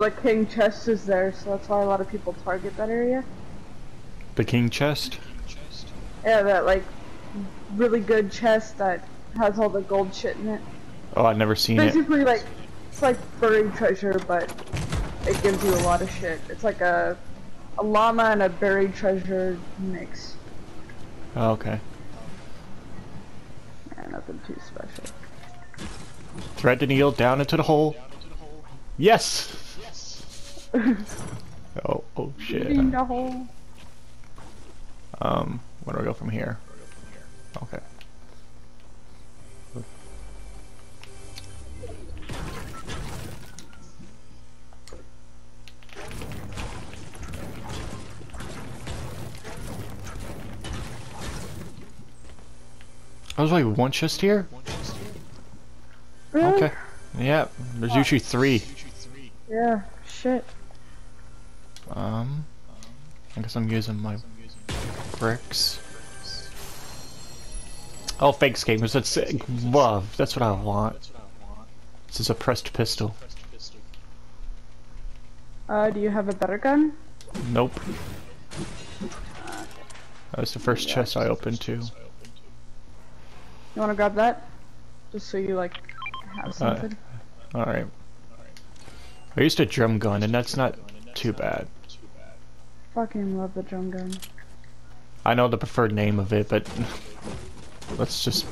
The king chest is there, so that's why a lot of people target that area. The king chest? Yeah, that like really good chest that has all the gold shit in it. Oh, I've never seen it. Basically, like it's like buried treasure, but it gives you a lot of shit. It's like a a llama and a buried treasure mix. Oh, okay. Yeah, nothing too special. Thread the needle down into the hole. Yes! oh, oh shit. In the hole. Um, where do I go from here? Okay. I was like one chest here? Really? Okay. Yeah, there's usually three. Yeah. Shit. Um, I guess I'm using my bricks. Oh, fake gamers, that's love. That's what I want. This is a pressed pistol. Uh, do you have a better gun? Nope. That was the first chest I opened too. You wanna grab that? Just so you like have something. Alright. I used a drum gun and that's not too bad. Fucking love the drum gun. I know the preferred name of it, but let's just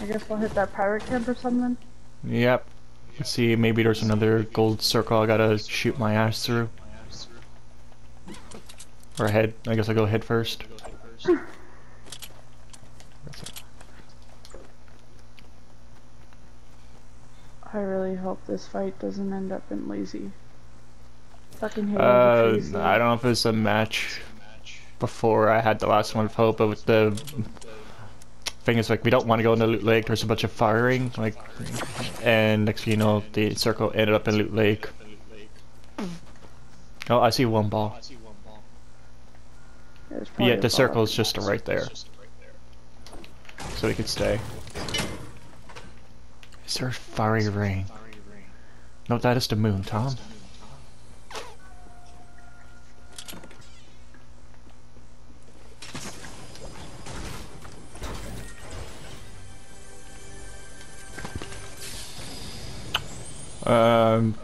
I guess we'll hit that pirate camp or something. Yep. Let's see, maybe there's another gold circle I gotta shoot my ass through. Or head. I guess I'll go head first. I really hope this fight doesn't end up in lazy. Fucking hate Uh, lazy. I don't know if it's a match before I had the last one with Hope, but with the thing is like we don't want to go into Loot Lake. There's a bunch of firing, like, and next thing you know, the circle ended up in Loot Lake. Oh, I see one ball. Yeah, the circle is just right there, so we could stay. Is there a fiery ring? No, that is the moon, Tom. Um,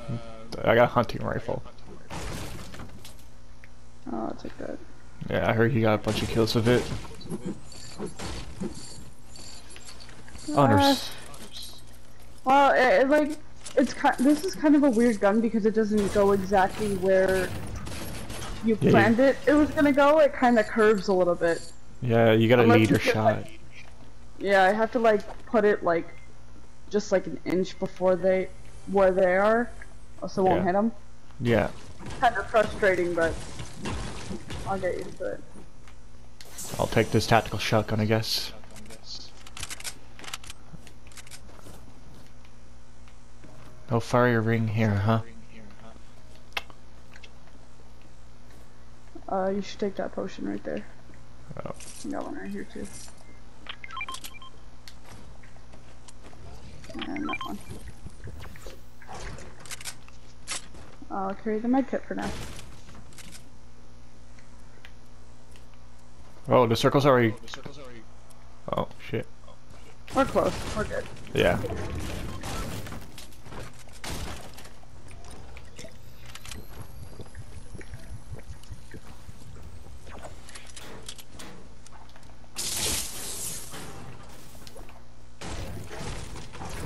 I got a hunting rifle. Oh, I'll take that. Yeah, I heard you got a bunch of kills with it. Oh, there's... Well, it, like it's kind. This is kind of a weird gun because it doesn't go exactly where you Yeah, you- planned it. It was gonna go. It kind of curves a little bit. Yeah, you got a Unless leader you get, shot. like- Yeah, I have to like put it like just like an inch before they where they are, so it won't hit them. Yeah. Kind of frustrating, but I'll get used to it. I'll take this tactical shotgun, I guess. No fire your ring here, huh? Uh, you should take that potion right there. Oh. I got one right here too. And that one. I'll carry the med kit for now. Oh, the circle's already... Oh, shit. We're close. We're good. Yeah.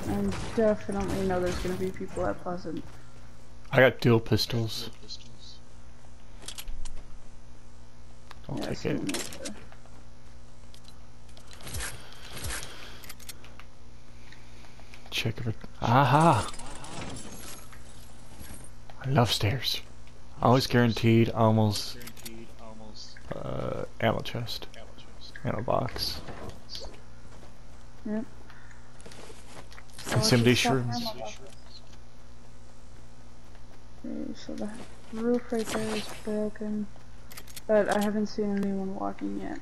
And definitely know there's gonna be people at Pleasant. I got dual pistols. I'll Yeah, take it. over there. Check it. Aha! I love stairs. Always guaranteed, almost. Uh, ammo chest. Ammo box. Yep. Consume these shrooms. Okay, so the roof right there is broken. But I haven't seen anyone walking yet.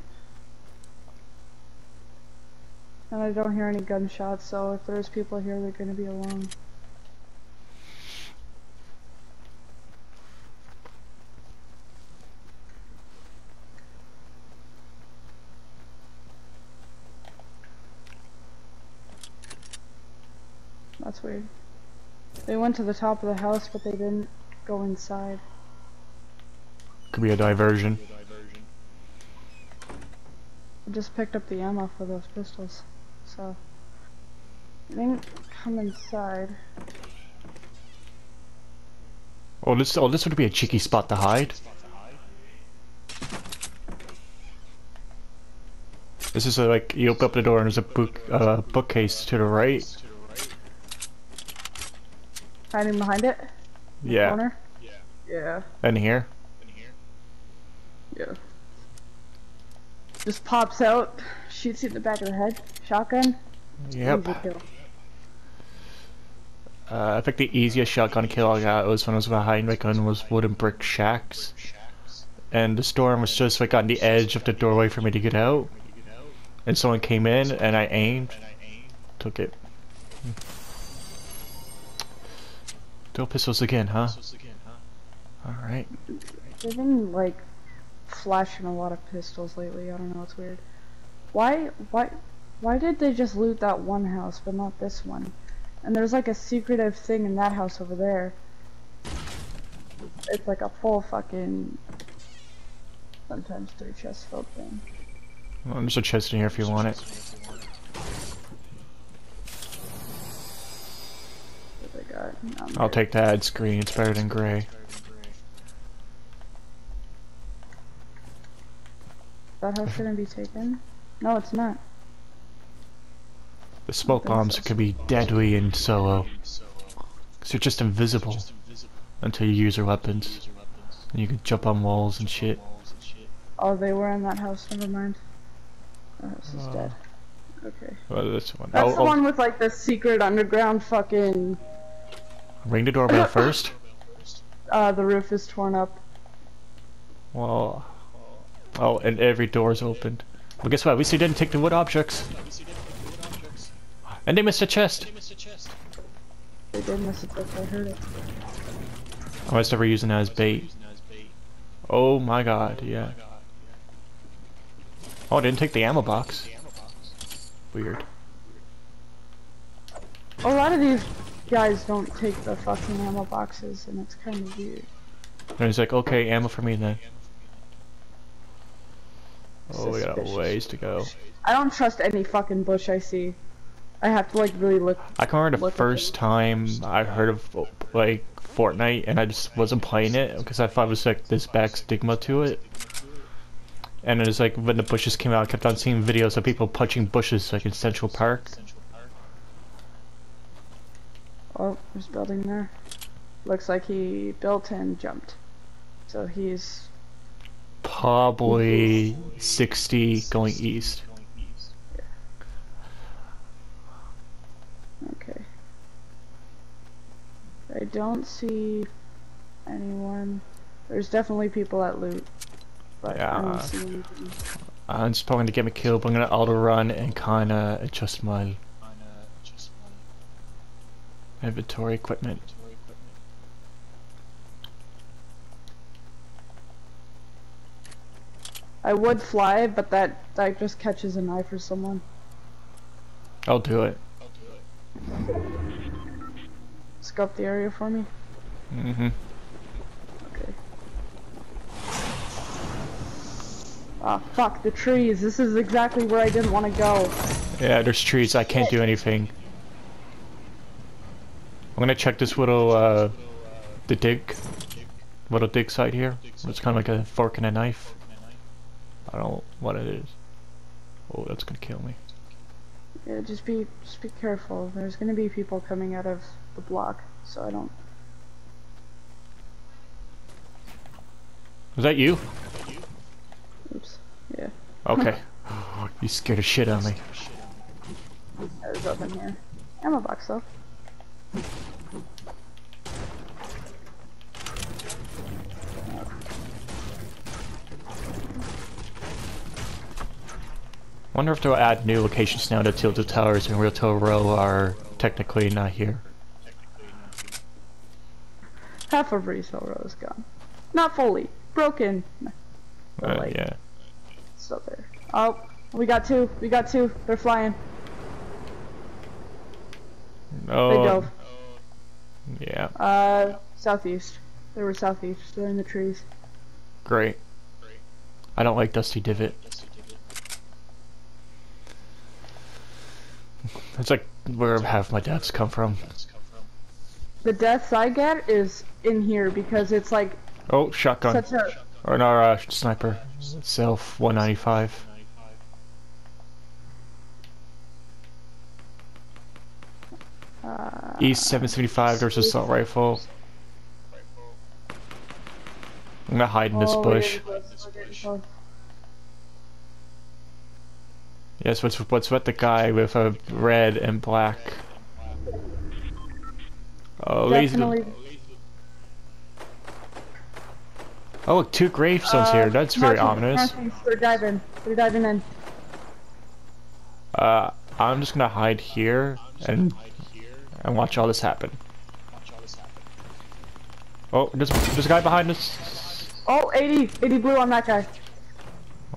And I don't hear any gunshots, so if there's people here, they're gonna be alone. That's weird. They went to the top of the house, but they didn't go inside. Could be a diversion. I just picked up the ammo for those pistols, so I didn't come inside. Oh, this oh this would be a cheeky spot to hide. This is a, like you open up the door and there's a book uh, bookcase to the right. Hiding behind it? In the Yeah, Corner? Yeah. and here. Yeah. Just pops out, shoots you in the back of the head. Shotgun. Yep. Easy kill. Uh, I think the easiest shotgun kill I got was when I was behind like on was wooden brick shacks, and the storm was just like on the edge of the doorway for me to get out, and someone came in and I aimed, took it. Dual pistols again, huh? All right. They've been like flashing a lot of pistols lately. I don't know. It's weird. Why? Why? Why did they just loot that one house but not this one? And there's like a secretive thing in that house over there. It's like a full fucking. Sometimes three chest filled thing. Well, there's a chest in here if you want it. I'm I'll take that. It's green. It's better than gray. That house gonna be taken? No, it's not. The smoke bombs could be deadly in solo. Cause they're just invisible until you use your weapons. And you can jump on walls and shit. Oh, they were in that house. Never mind. That house is Uh, dead. Okay. Well, this one. That's Oh, the oh, one with like the secret underground fucking. Ring the doorbell first. Uh, the roof is torn up. Well, oh, and every door's opened. Well, guess what? At least they didn't take the wood objects. And they missed a chest. They did miss it, but I heard it. I must ever using that as bait. Oh my god, yeah. Oh, I didn't take the ammo box. Weird. A lot of these guys don't take the fucking ammo boxes, and it's kind of weird. And he's like, okay, ammo for me then. Oh, we got a ways to go. I don't trust any fucking bush I see. I have to like really look. I can remember the first time I heard of like Fortnite and I just wasn't playing it because I thought it was like this back stigma to it. And it was like when the bushes came out, I kept on seeing videos of people punching bushes like in Central Park. Oh, there's a building there. Looks like he built and jumped. So he's Probably 60 going east. okay. I don't see anyone. There's definitely people at loot, but I Yeah. don't see anything. I'm just probably gonna get me killed, but I'm gonna auto run and kinda adjust my inventory equipment. I would fly, but that that just catches an eye for someone. I'll do it. Scope the area for me. hmm Okay. Ah, fuck the trees. This is exactly where I didn't want to go. Yeah, there's trees. I can't do anything. I'm gonna check this little, uh, the dig, little dig site here. It's kind of like a fork and a knife. I don't know what it is. Oh, that's gonna kill me. Yeah, just be just be careful. There's gonna be people coming out of the block, so I don't. Was that you? Oops. Yeah, Okay. you scared the shit out of me. I was up in here. Ammo box though. Wonder if they'll add new locations now that Tilted Towers and Real Tower Row are technically not here. Half of Retail Row is gone. Not fully. Broken. Uh, like- yeah. Still there. Oh, we got two. We got two. They're flying. No. They Oh, dove. yeah. Uh, southeast. They were southeast. They're in the trees. Great. I don't like Dusty Divot. It's like where half my deaths come from. The deaths I get is in here because it's like Oh, shotgun. such a. Or no, uh, sniper. Self 195. Uh, East 775, there's assault rifle. I'm gonna hide in this oh, bush. getting close, we're getting close. Yes, what's what's with the guy with a red and black? Oh, lazy. Definitely. Oh, look, two gravestones uh, here. That's very northeast, ominous. They're diving. We're diving in. Uh, I'm just gonna hide here and and watch all this happen. Oh, there's, there's a guy behind us. Oh, 80. 80 blue on that guy.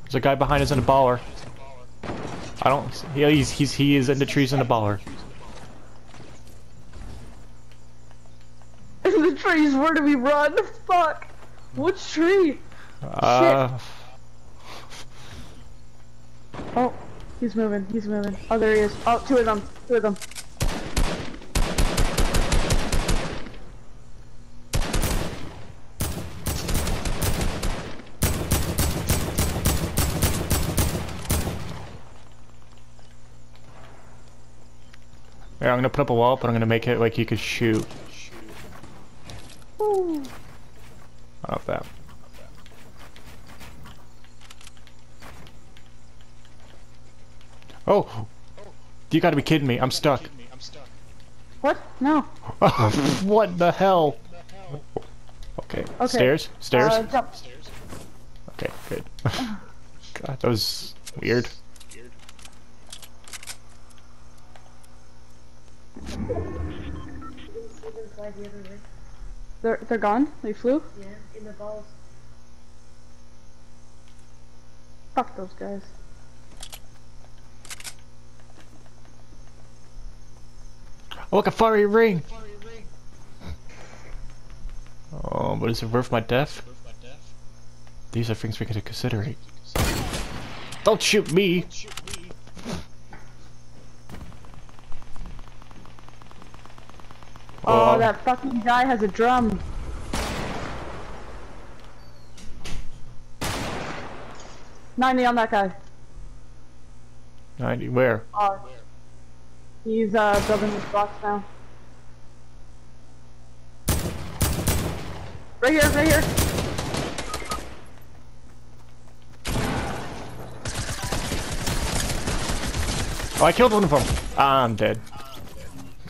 There's a guy behind us in a baller. I don't. Yeah, he's he's he is in the trees in a baller. In the trees, where do we run? The fuck. Which tree? Uh, Oh, he's moving. He's moving. Oh, there he is. Oh, two of them. Two of them. I'm gonna put up a wall, but I'm gonna make it like you could shoot. Ooh. That. Oh, you gotta be kidding me! I'm stuck. What? No. what the hell? Okay. Okay. Stairs? Stairs? Uh. Okay, good. God, that was weird. They're they're gone. They flew. Yeah, in the balls. Fuck those guys. Oh, look, a fiery ring! Oh, but is it worth my death? These are things we could consider. Don't shoot me! Oh, that fucking guy has a drum. Ninety on that guy. 90, where? Uh, he's uh building this box now. Right here, right here. Oh, I killed one of them! Ah, I'm dead.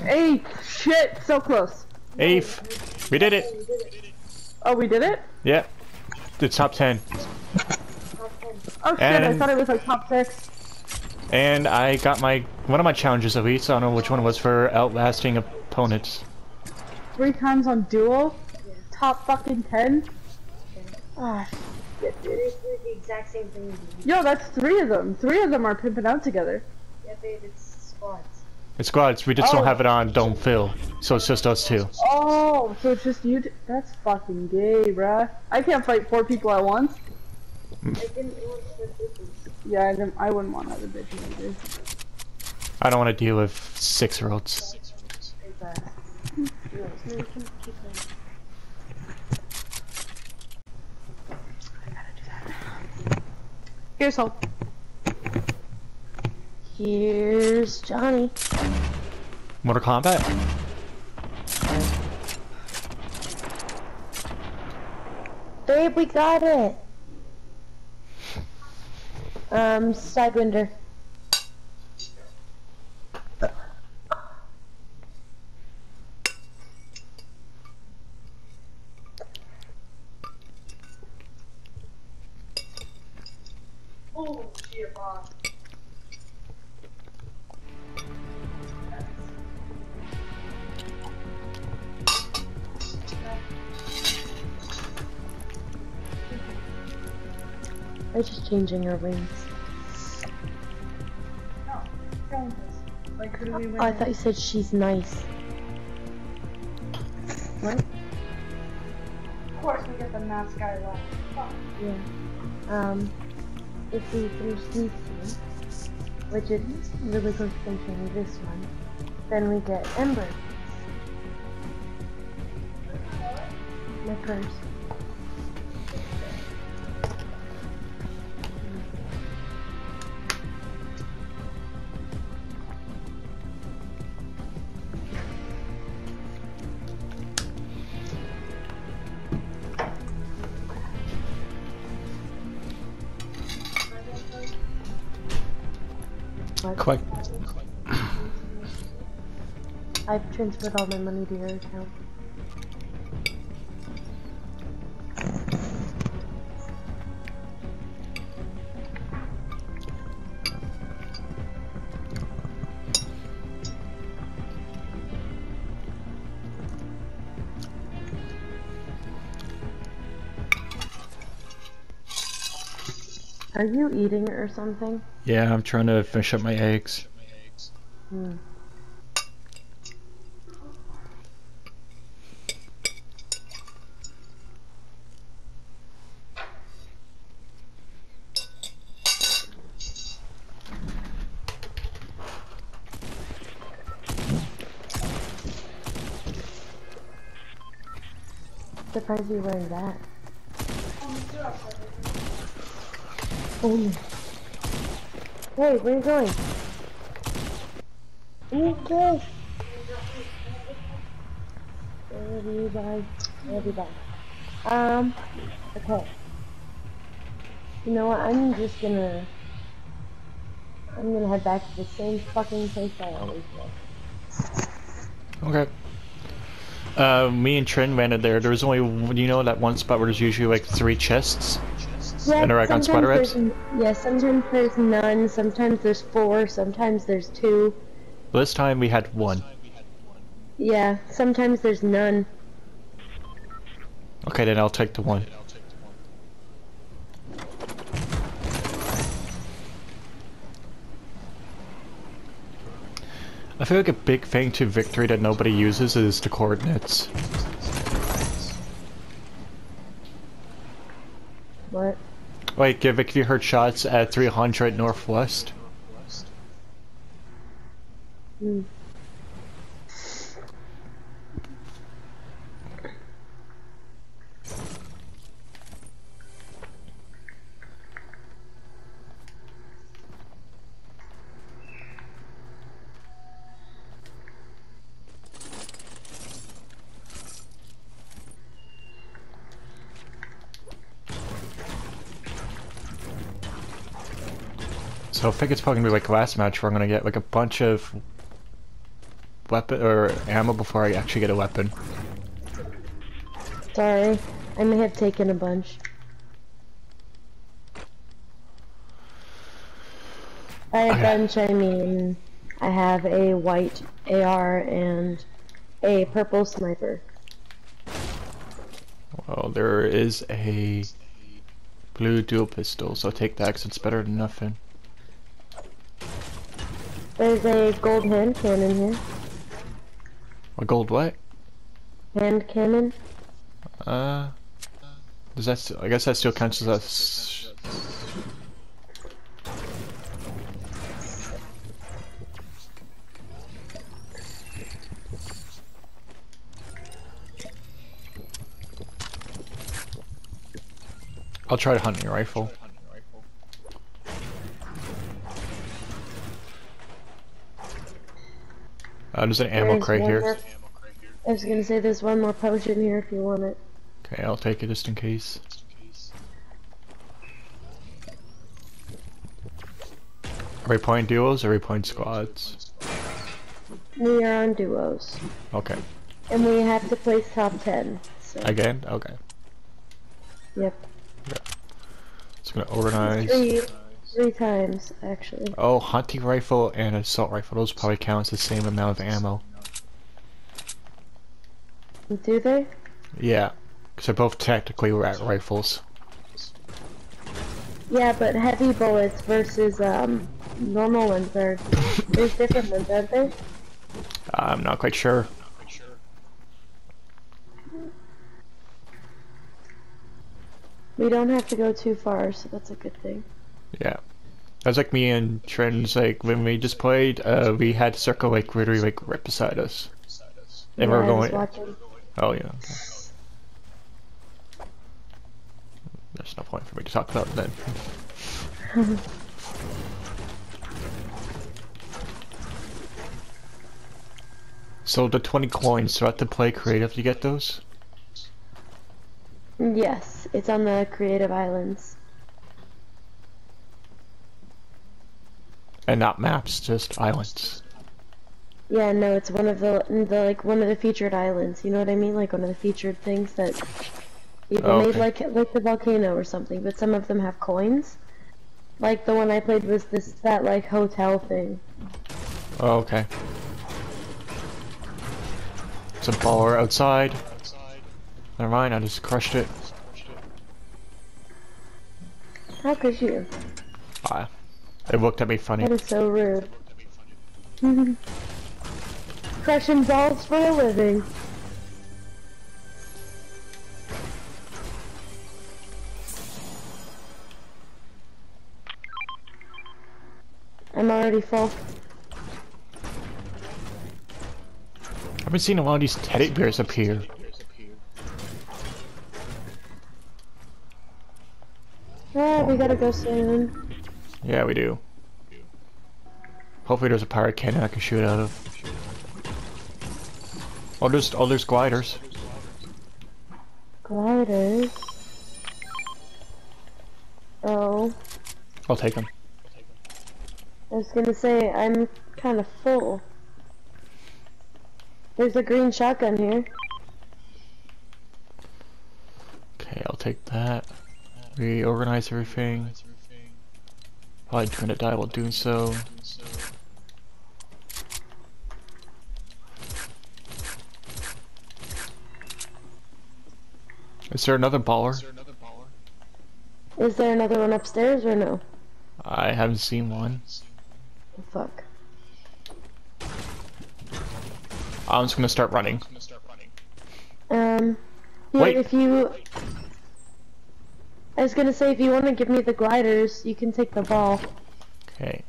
Hey, shit, so close. Eighth! We did it! Oh, we did it? Yeah. The top 10. Oh shit, I thought it was like top six. And I got my one of my challenges at least. I don't know which one it was for outlasting opponents. Three times on duel. Top fucking ten. Ah, shit, dude. They do the exact same thing. Yo, that's three of them. Three of them are pimping out together. Yeah, babe, it's squads. It's squads. We just Oh. don't have it on Don't Fill, so it's just us two. Oh, so it's just you? That's fucking gay, bruh. I can't fight four people at once. I didn't want to put this. Yeah, I, didn't, I wouldn't want other bitches either. I don't want to deal with six-year-olds. Exactly. No, so we can keep them. Here's hope. Here's Johnny. Mortal Kombat. Babe, we got it. Um, Sidewinder. They're just changing our wings. Like, who do we win? Oh, I thought you said she's nice. What? Of course, we get the mask guy left. Fuck. Yeah. Um, if we finish these two, which is really close to finishing this one, then we get Ember. My purse. Quick. I've transferred all my money to your account. Are you eating or something? Yeah, I'm trying to finish up my eggs. Hmm. Surprised you learned that. Oh. Hey, where are you going? You, bye. Love you. Um, okay. You know what, I'm just gonna... I'm gonna head back to the same fucking place I always go. Okay. Uh, me and Trin ran in there. There was only, you know, that one spot where there's usually like three chests. Yeah, And a rack spider webs? Yeah, sometimes there's none, sometimes there's four, sometimes there's two. This time we had one. Yeah, sometimes there's none. Okay, then I'll take the one. I feel like a big thing to victory that nobody uses is the coordinates. What? Like, if if you heard shots at 300 northwest, Hmm. Think it's probably gonna be like last match where I'm gonna get like a bunch of weapon or ammo before I actually get a weapon. Sorry, I may have taken a bunch. By a Okay. bunch, I mean I have a white AR and a purple sniper. Well, there is a blue dual pistol, so take that take that 'cause it's better than nothing. There's a gold hand cannon here. A gold what? Hand cannon. Uh, does that? St I guess that still counts as I'll try the hunting rifle. Uh, there's an ammo There's crate here. more- I was gonna say there's one more potion here if you want it. Okay, I'll take it just in case. Are we playing duos or are we playing squads? We are on duos. Okay. And we have to place top 10. So, Again? Okay. yep. Just gonna organize. Three, times, actually. Oh, hunting rifle and assault rifle. Those probably count as the same amount of ammo. Do they? Yeah. Because they're both technically rat rifles. Yeah, but heavy bullets versus um normal ones are there's different ones, aren't there? I'm not quite sure. We don't have to go too far, so that's a good thing. Yeah. That's like me and Trent's like when we just played, uh, we had circle like literally like right beside us. And Yeah, we're going. Oh yeah. okay. There's no point for me to talk about then. so the 20 coins, do I have to play creative to get those? Yes, it's on the Creative Islands. And not maps, just islands. Yeah, no, it's one of the, the like one of the featured islands. You know what I mean? Like one of the featured things that people Oh, made, like like the volcano or something. But some of them have coins. Like the one I played was this that like hotel thing. Oh, okay. Some baller outside. Never mind, I just crushed it. How could you? Ah, it looked at me funny. That is so rude. Crushing balls for a living. I'm already full. I've been seeing a lot of these teddy bears appear. Ah, we gotta go soon. Yeah, we do. Hopefully there's a pirate cannon I can shoot out of. Oh, there's, oh, there's gliders. Gliders. Oh, I'll take them. I was gonna say, I'm kinda full. There's a green shotgun here. Okay, I'll take that. Reorganize everything. Probably gonna die while doing so. Is there another baller? Is there another one upstairs or no? I haven't seen one. Oh, fuck. I'm just gonna start running. Um, yeah, Wait. if you... I was gonna say, if you want to give me the gliders, you can take the ball. Okay,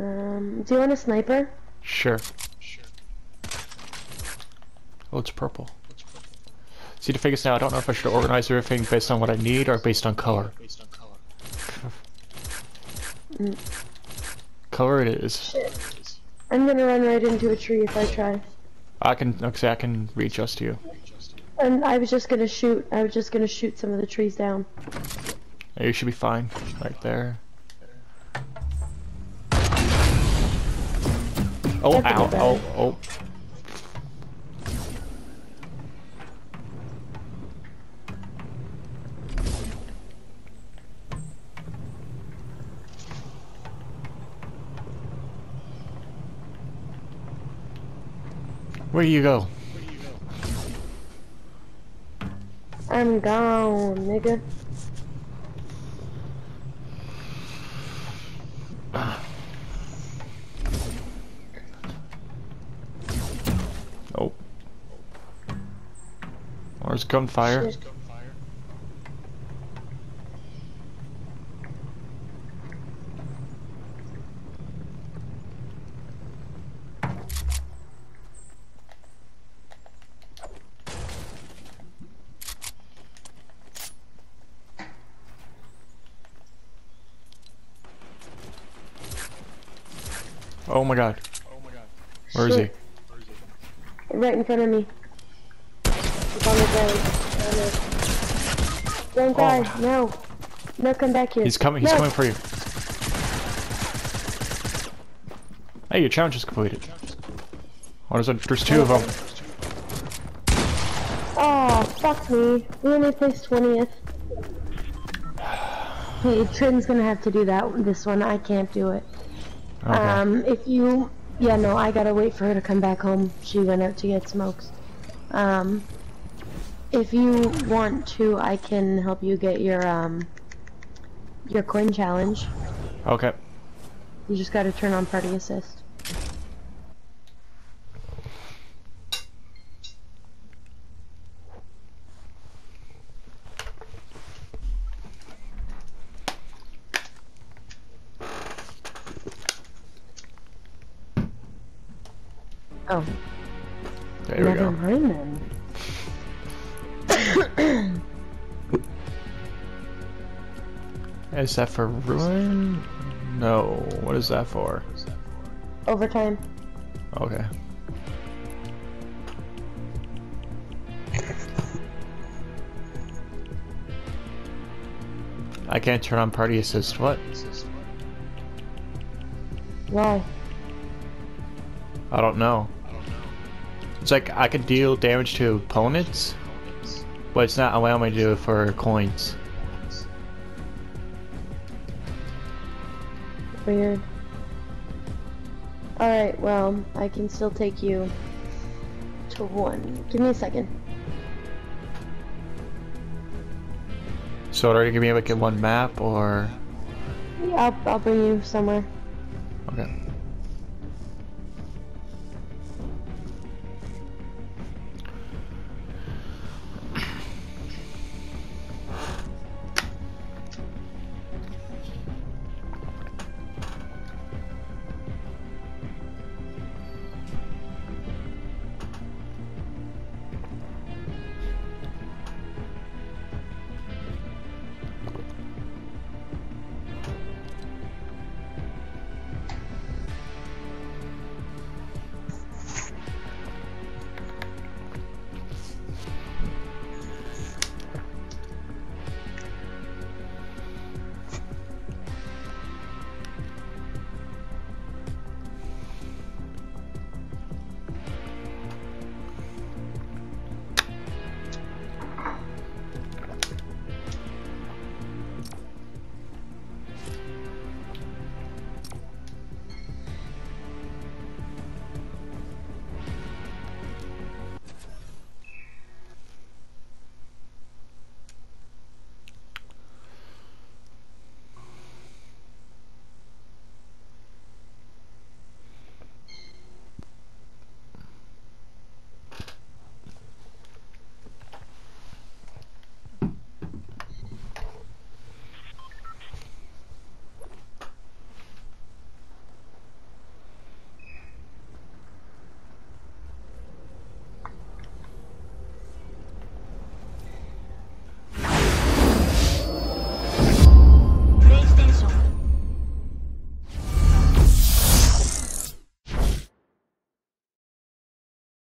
Um, do you want a sniper? sure. Sure. Oh, it's purple. See, the thing is now, I don't know if I should organize everything based on what I need or based on color. Mm. Color it is. Shit. I'm gonna run right into a tree if I try. I can, okay, I can readjust to you. And I was just gonna shoot, I was just gonna shoot some of the trees down. Yeah, You should be fine. Right there. Oh, That's ow, oh, oh. Where do you go? I'm gone, nigga. Oh. There's gunfire. Shit. Oh my god. Where is he? Right in front of me. He's on the ground. Don't Oh. die, no. No, come back here. He's coming, he's No. coming for you. Hey, your challenge is completed. Oh, there's, a, there's two of them. Oh, fuck me. We only placed 20th. Hey, Trin's gonna have to do that this one. I can't do it. Okay. Um, if you... Yeah, no, I gotta wait for her to come back home. She went out to get smokes. Um, If you want to, I can help you get your um your coin challenge. Okay. You just gotta turn on party assist. Is that for ruin? No. What is that for? Overtime. Okay. I can't turn on party assist. What? Why? I don't know. It's like I can deal damage to opponents, but it's not allowing me to do it for coins. Weird. Alright, well, I can still take you to one. Give me a second. So are you gonna be able to get one map or? Yeah, I'll, I'll bring you somewhere.